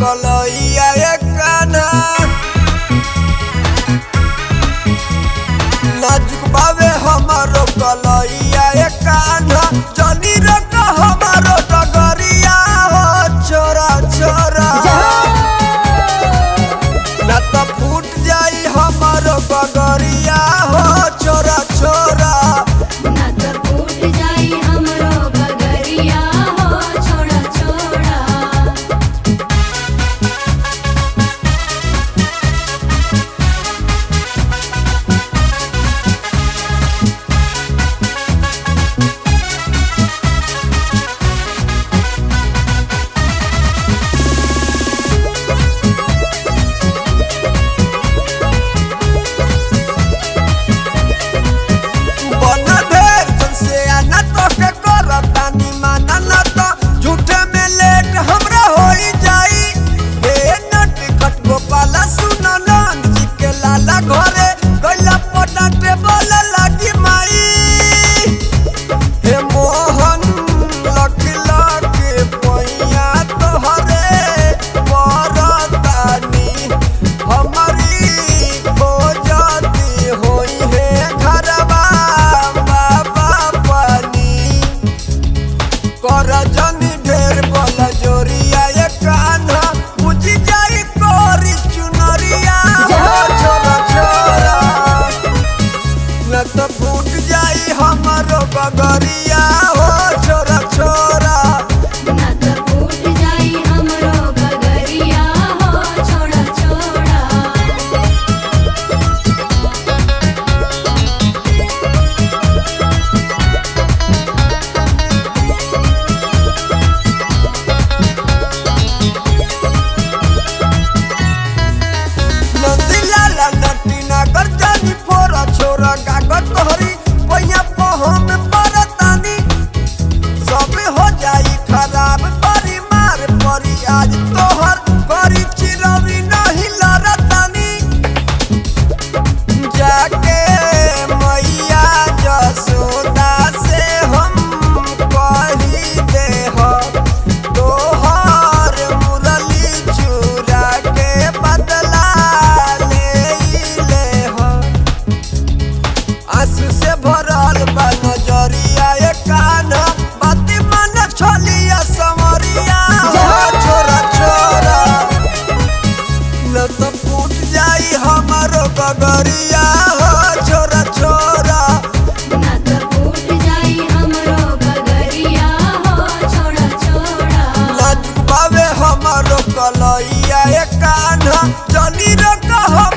कलैया काना नाजुक बाबे हमारो कलैया काना जनी रख टूट जाई हमरो बगरिया। हो छोरा छोरा। एक कान्हा जनी रखा